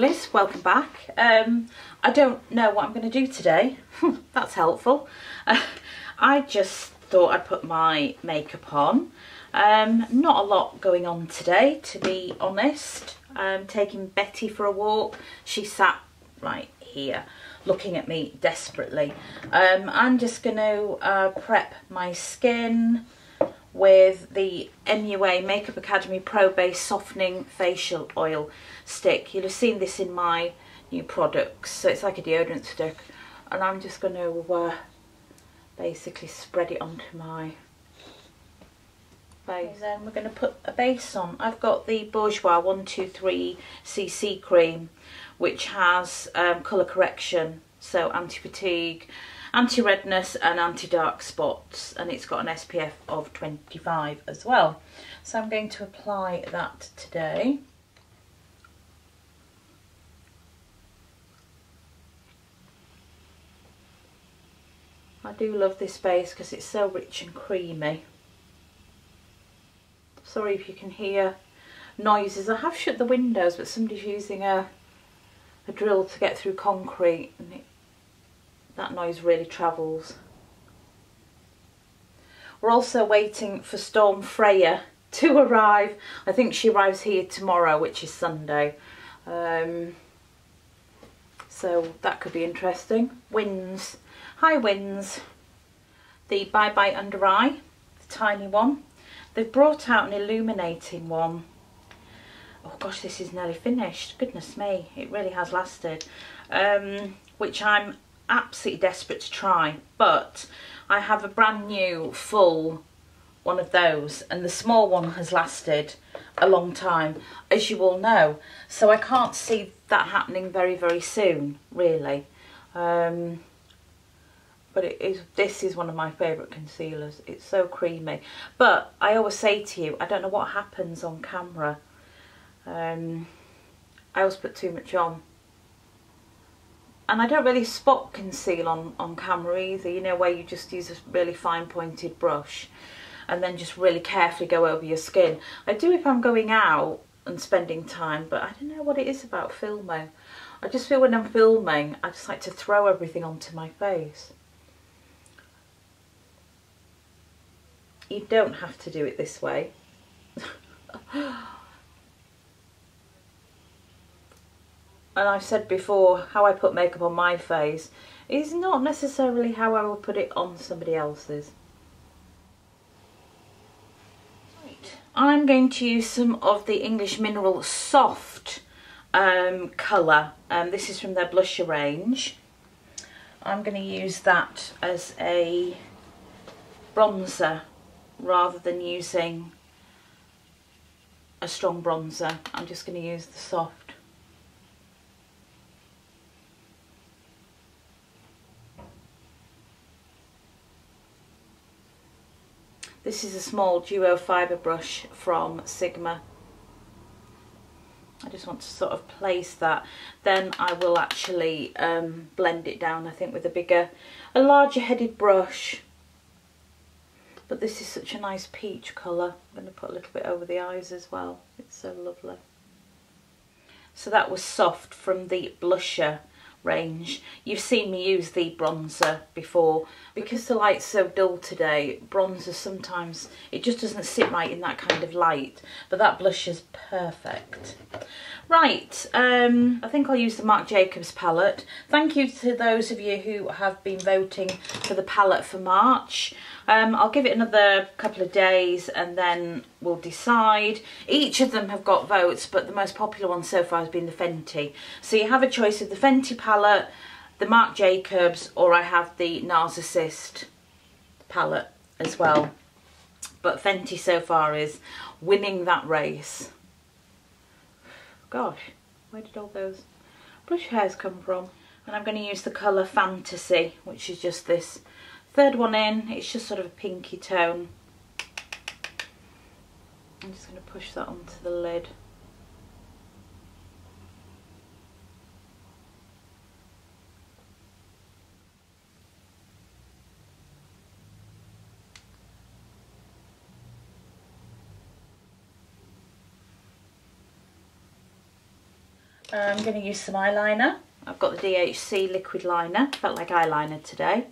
Lovelies, welcome back. Um, I don't know what I'm going to do today, that's helpful. Uh, I just thought I'd put my makeup on. Um, not a lot going on today to be honest. I'm taking Betty for a walk. She sat right here looking at me desperately. Um, I'm just going to uh, prep my skin with the MUA Makeup Academy Pro Base Softening Facial Oil Stick. You'll have seen this in my new products. So it's like a deodorant stick. And I'm just going to uh, basically spread it onto my face. And then we're going to put a base on. I've got the Bourjois 123 CC cream which has um, colour correction, so anti-fatigue, anti-redness and anti-dark spots and it's got an SPF of 25 as well. So I'm going to apply that today. I do love this base because it's so rich and creamy. Sorry if you can hear noises. I have shut the windows but somebody's using a a drill to get through concrete and it, that noise really travels. We're also waiting for Storm Freya to arrive. I think she arrives here tomorrow, which is Sunday. Um, so that could be interesting. Winds, high winds. The Bye Bye Under Eye, the tiny one. They've brought out an illuminating one oh gosh this is nearly finished goodness me it really has lasted um, which I'm absolutely desperate to try but I have a brand new full one of those and the small one has lasted a long time as you all know. So I can't see that happening very very soon really. Um, but it is this is one of my favourite concealers. It's so creamy. But I always say to you I don't know what happens on camera. Um, I always put too much on. And I don't really spot conceal on, on camera either, you know, where you just use a really fine pointed brush and then just really carefully go over your skin. I do if I'm going out and spending time, but I don't know what it is about filming. I just feel when I'm filming, I just like to throw everything onto my face. You don't have to do it this way. and I've said before, how I put makeup on my face is not necessarily how I will put it on somebody else's. I'm going to use some of the English Mineral Soft um, colour. Um, this is from their blusher range. I'm going to use that as a bronzer rather than using a strong bronzer. I'm just going to use the soft. This is a small duo fibre brush from Sigma. I just want to sort of place that. Then I will actually um, blend it down, I think, with a bigger, a larger headed brush. But this is such a nice peach colour. I'm going to put a little bit over the eyes as well. It's so lovely. So that was soft from the blusher range. You've seen me use the bronzer before. Because the light's so dull today, bronzer sometimes, it just doesn't sit right in that kind of light. But that blush is perfect. Right, um, I think I'll use the Marc Jacobs palette. Thank you to those of you who have been voting for the palette for March. Um, I'll give it another couple of days and then we'll decide. Each of them have got votes, but the most popular one so far has been the Fenty. So you have a choice of the Fenty palette, the Marc Jacobs, or I have the Narsissist palette as well. But Fenty so far is winning that race. Gosh, where did all those brush hairs come from? And I'm going to use the colour Fantasy, which is just this third one in. It's just sort of a pinky tone. I'm just going to push that onto the lid. I'm going to use some eyeliner. I've got the DHC liquid liner, felt like eyeliner today.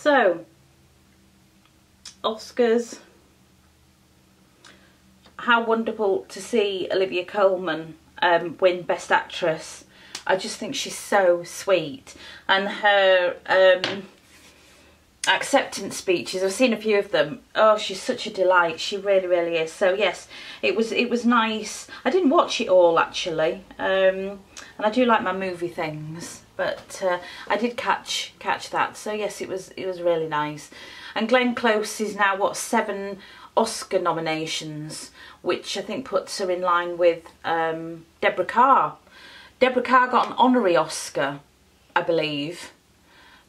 So, Oscars. How wonderful to see Olivia Colman um, win Best Actress. I just think she's so sweet. And her um, acceptance speeches, I've seen a few of them. Oh, she's such a delight. She really, really is. So yes, it was it was nice. I didn't watch it all actually. Um, and I do like my movie things but uh, I did catch catch that. So yes, it was it was really nice. And Glenn Close is now what seven Oscar nominations, which I think puts her in line with um, Deborah Kerr. Deborah Kerr got an honorary Oscar, I believe,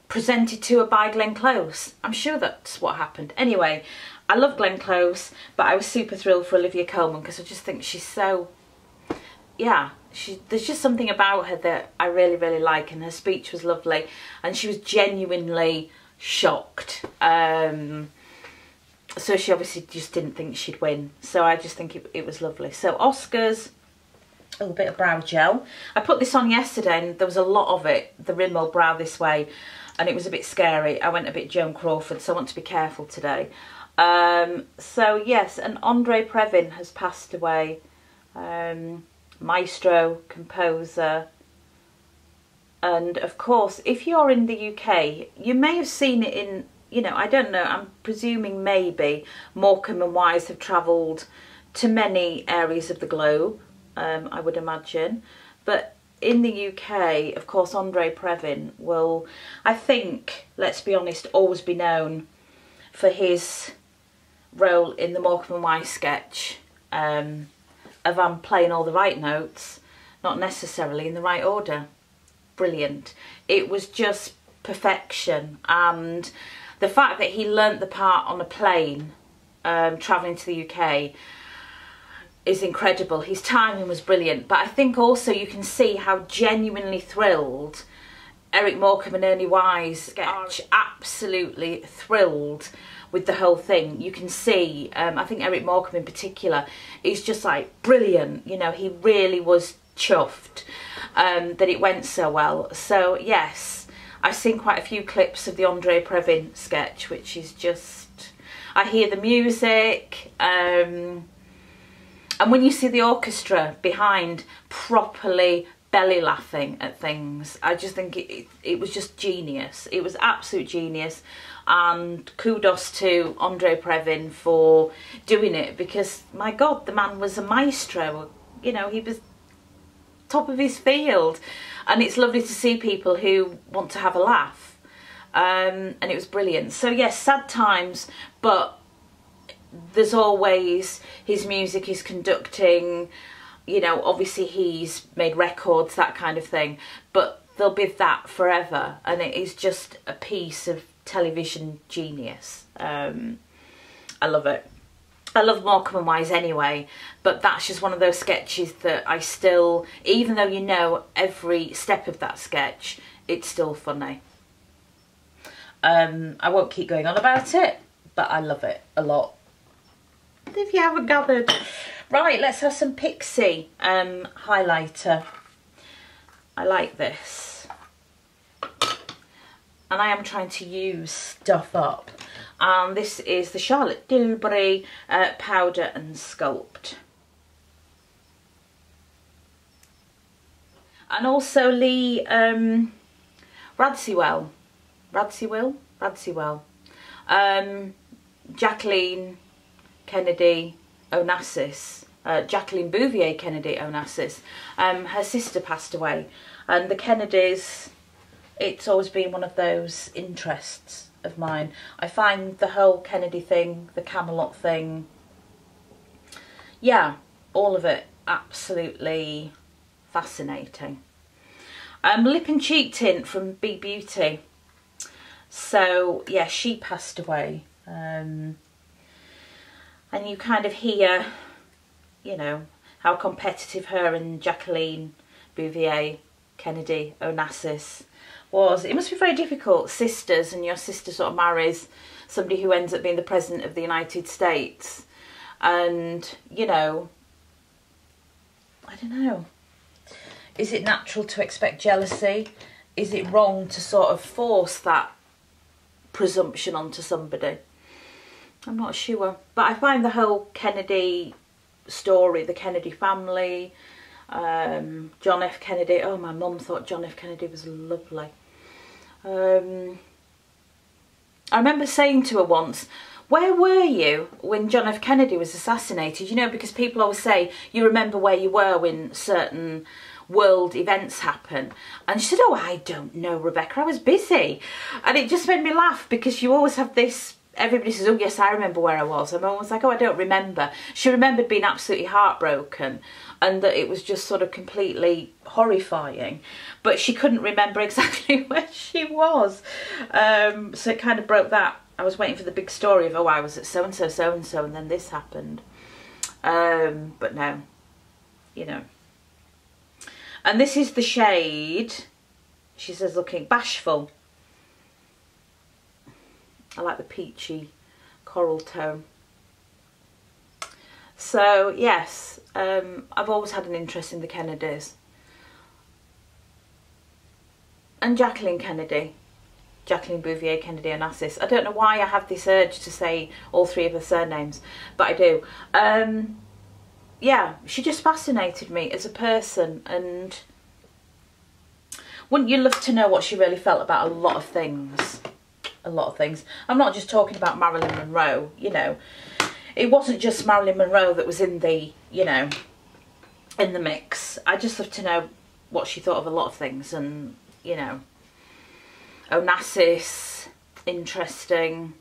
presented to her by Glenn Close. I'm sure that's what happened. Anyway, I love Glenn Close, but I was super thrilled for Olivia Colman because I just think she's so, yeah, she there's just something about her that I really really like and her speech was lovely and she was genuinely shocked. Um, so she obviously just didn't think she'd win. So I just think it, it was lovely. So Oscars a little bit of brow gel. I put this on yesterday and there was a lot of it. The Rimmel brow this way and it was a bit scary. I went a bit Joan Crawford so I want to be careful today. Um, so yes and Andre Previn has passed away. Um, maestro, composer. And of course, if you're in the UK, you may have seen it in, you know, I don't know, I'm presuming maybe Morecambe and Wise have travelled to many areas of the globe, um, I would imagine. But in the UK, of course, Andre Previn will, I think, let's be honest, always be known for his role in the Morecambe and Wise sketch. Um, of I'm playing all the right notes, not necessarily in the right order. Brilliant. It was just perfection and the fact that he learnt the part on a plane um, travelling to the UK is incredible. His timing was brilliant, but I think also you can see how genuinely thrilled Eric Morecambe and Ernie Wise sketch. Absolutely thrilled with the whole thing. You can see, um, I think Eric Morecambe in particular, is just like brilliant. You know, he really was chuffed um, that it went so well. So yes, I've seen quite a few clips of the Andre Previn sketch, which is just, I hear the music, um, and when you see the orchestra behind properly belly laughing at things. I just think it, it, it, was just genius. It was absolute genius. And kudos to Andre Previn for doing it because my god the man was a maestro. You know he was top of his field. And it's lovely to see people who want to have a laugh. Um, and it was brilliant. So yes sad times but there's always his music his conducting you know obviously he's made records that kind of thing but there'll be that forever and it is just a piece of television genius. Um, I love it. I love Morecambe and Wise anyway, but that's just one of those sketches that I still, even though you know every step of that sketch, it's still funny. Um, I won't keep going on about it, but I love it a lot. If you haven't gathered. Right, let's have some Pixi um, highlighter. I like this and I am trying to use stuff up. And this is the Charlotte Tilbury uh, Powder and Sculpt. And also Lee um, Radziwill, Radziwill, Radziwill, um, Jacqueline Kennedy Onassis, uh, Jacqueline Bouvier Kennedy Onassis. Um, her sister passed away, and the Kennedys it's always been one of those interests of mine. I find the whole Kennedy thing, the Camelot thing, yeah, all of it absolutely fascinating. Um, lip and cheek tint from B Beauty. So yeah, she passed away. Um, and you kind of hear, you know, how competitive her and Jacqueline Bouvier, Kennedy, Onassis was. It must be very difficult, sisters, and your sister sort of marries somebody who ends up being the President of the United States. And, you know, I don't know. Is it natural to expect jealousy? Is it wrong to sort of force that presumption onto somebody? I'm not sure. But I find the whole Kennedy story, the Kennedy family, um, John F. Kennedy. Oh, my mum thought John F. Kennedy was lovely. Um, I remember saying to her once, where were you when John F. Kennedy was assassinated? You know, because people always say, you remember where you were when certain world events happen. And she said, oh, I don't know, Rebecca, I was busy. And it just made me laugh because you always have this everybody says, oh yes, I remember where I was. And mum was like, oh, I don't remember. She remembered being absolutely heartbroken and that it was just sort of completely horrifying. But she couldn't remember exactly where she was. Um, so it kind of broke that. I was waiting for the big story of, oh, I was at so-and-so, so-and-so, and then this happened. Um, but no, you know. And this is the shade, she says, looking bashful. I like the peachy coral tone. So yes, um, I've always had an interest in the Kennedys. And Jacqueline Kennedy, Jacqueline Bouvier Kennedy Onassis. I don't know why I have this urge to say all three of her surnames, but I do. Um, yeah, she just fascinated me as a person and wouldn't you love to know what she really felt about a lot of things? A lot of things. I'm not just talking about Marilyn Monroe, you know. It wasn't just Marilyn Monroe that was in the, you know, in the mix. I just love to know what she thought of a lot of things and, you know, Onassis, interesting.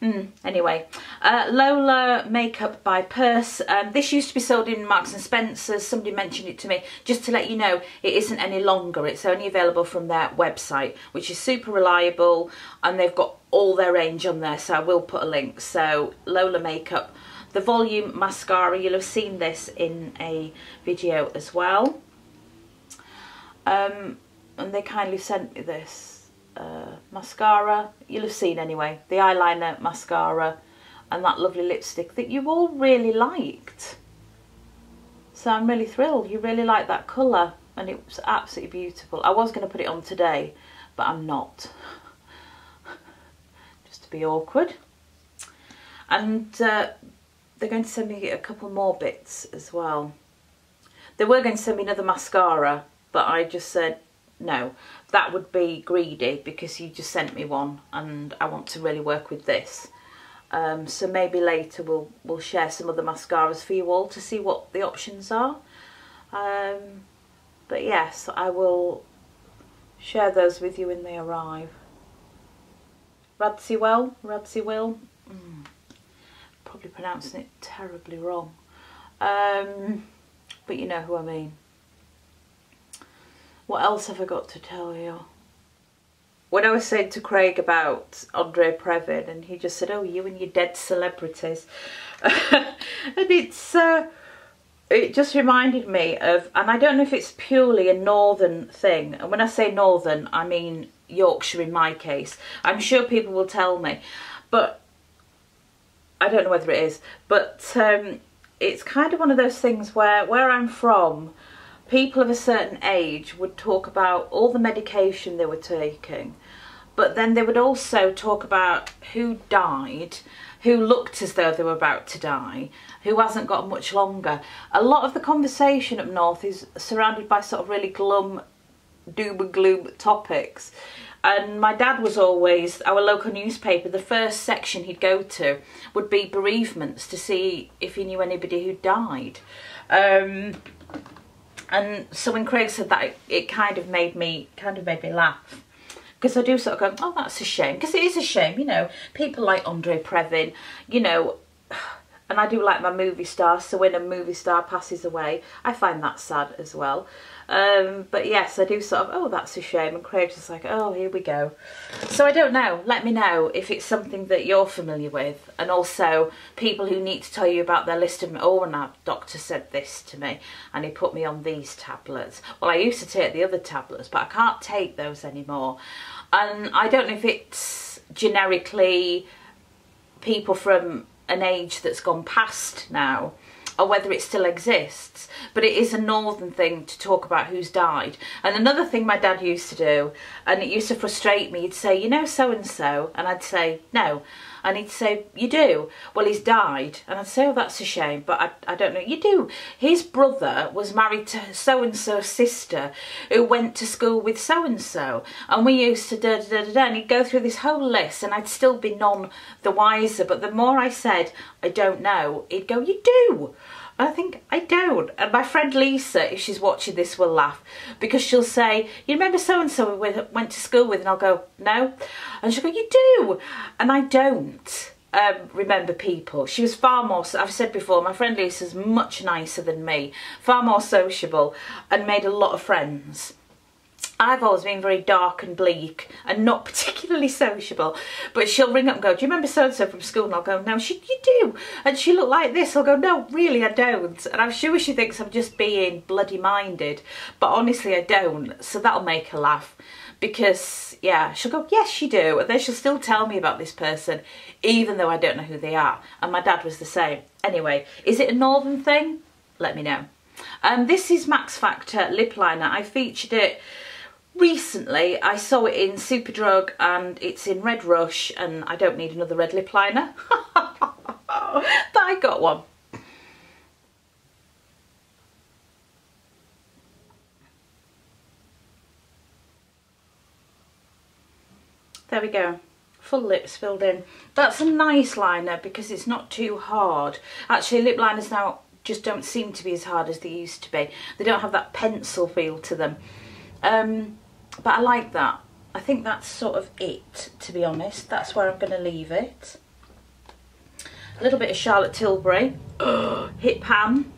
Mm, anyway, uh, Lola Makeup by Purse. Um, this used to be sold in Marks and Spencer's. Somebody mentioned it to me. Just to let you know, it isn't any longer. It's only available from their website, which is super reliable. And they've got all their range on there, so I will put a link. So, Lola Makeup. The Volume Mascara, you'll have seen this in a video as well. Um, and they kindly sent me this uh, mascara, you'll have seen anyway, the eyeliner mascara and that lovely lipstick that you all really liked. So I'm really thrilled, you really like that colour and it was absolutely beautiful. I was going to put it on today, but I'm not. Just to be awkward. And uh, they're going to send me a couple more bits as well. They were going to send me another mascara, but I just said, no that would be greedy because you just sent me one and I want to really work with this. Um, so maybe later we'll we'll share some other mascaras for you all to see what the options are. Um, but yes I will share those with you when they arrive. Radziwill, Radziwill, mm, probably pronouncing it terribly wrong. Um, but you know who I mean what else have I got to tell you? When I was saying to Craig about Andre Previn and he just said, oh, you and your dead celebrities. and it's, uh, it just reminded me of, and I don't know if it's purely a northern thing. And when I say northern, I mean Yorkshire in my case. I'm sure people will tell me. But I don't know whether it is. But um, it's kind of one of those things where, where I'm from, people of a certain age would talk about all the medication they were taking, but then they would also talk about who died, who looked as though they were about to die, who hasn't got much longer. A lot of the conversation up north is surrounded by sort of really glum, doom and gloom topics. And my dad was always, our local newspaper, the first section he'd go to would be bereavements to see if he knew anybody who died. Um, and so when Craig said that, it, it kind of made me kind of made me laugh because I do sort of go, oh, that's a shame. Because it is a shame, you know. People like Andre Previn, you know, and I do like my movie star, so when a movie star passes away, I find that sad as well. Um, but yes, I do sort of, oh, that's a shame. And Craig's just like, oh, here we go. So I don't know. Let me know if it's something that you're familiar with. And also people who need to tell you about their list of, oh, and our doctor said this to me and he put me on these tablets. Well, I used to take the other tablets, but I can't take those anymore. And I don't know if it's generically people from an age that's gone past now or whether it still exists. But it is a northern thing to talk about who's died. And another thing my dad used to do, and it used to frustrate me, he'd say, you know so-and-so? And I'd say, no. And he'd say, you do? Well, he's died. And I'd say, oh, that's a shame, but I, I don't know. You do. His brother was married to so-and-so's sister who went to school with so-and-so. And we used to da da da da, and he'd go through this whole list and I'd still be none the wiser. But the more I said, I don't know, he'd go, you do. I think I don't. And my friend Lisa, if she's watching this, will laugh because she'll say, you remember so-and-so we went to school with? And I'll go, no. And she'll go, you do. And I don't um, remember people. She was far more, I've said before, my friend Lisa's much nicer than me, far more sociable and made a lot of friends. I've always been very dark and bleak and not particularly sociable. But she'll ring up and go, do you remember so-and-so from school? And I'll go, no, she, you do. And she looked like this. I'll go, no, really, I don't. And I'm sure she thinks I'm just being bloody minded. But honestly, I don't. So that'll make her laugh. Because, yeah, she'll go, yes, you do. And then she'll still tell me about this person, even though I don't know who they are. And my dad was the same. Anyway, is it a northern thing? Let me know. Um, this is Max Factor lip liner. I featured it recently I saw it in Superdrug and it's in Red Rush and I don't need another red lip liner. but I got one. There we go. Full lips filled in. That's a nice liner because it's not too hard. Actually, lip liners now just don't seem to be as hard as they used to be. They don't have that pencil feel to them. Um, but I like that. I think that's sort of it, to be honest. That's where I'm going to leave it. A little bit of Charlotte Tilbury. Hit Pan.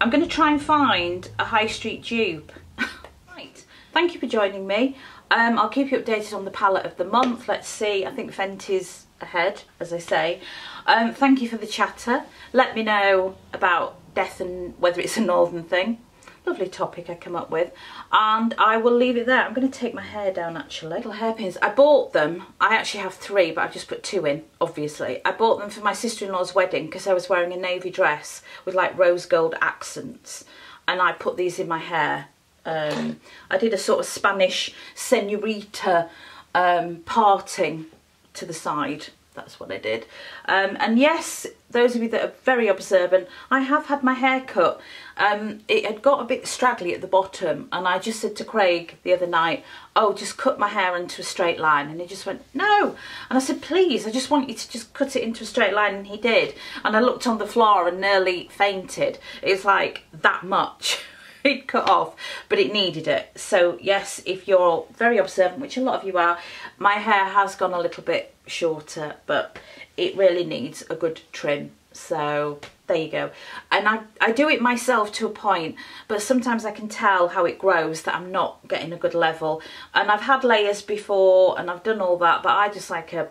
I'm going to try and find a high street dupe. right. Thank you for joining me. Um, I'll keep you updated on the palette of the month. Let's see. I think Fenty's ahead, as I say. Um, thank you for the chatter. Let me know about death and whether it's a northern thing lovely topic I come up with and I will leave it there. I'm going to take my hair down actually. Little hairpins. I bought them. I actually have three but I've just put two in obviously. I bought them for my sister-in-law's wedding because I was wearing a navy dress with like rose gold accents and I put these in my hair. Um, I did a sort of Spanish senorita um, parting to the side that's what I did. Um, and yes, those of you that are very observant, I have had my hair cut. Um, it had got a bit straggly at the bottom and I just said to Craig the other night, oh, just cut my hair into a straight line. And he just went, no. And I said, please, I just want you to just cut it into a straight line. And he did. And I looked on the floor and nearly fainted. It's like that much. cut off but it needed it. So yes if you're very observant which a lot of you are my hair has gone a little bit shorter but it really needs a good trim. So there you go. And I, I do it myself to a point but sometimes I can tell how it grows that I'm not getting a good level. And I've had layers before and I've done all that but I just like a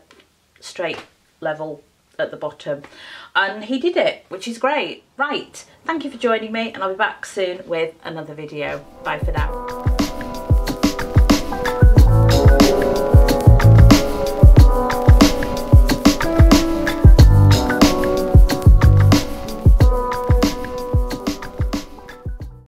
straight level at the bottom. And he did it which is great. Right thank you for joining me and I'll be back soon with another video. Bye for now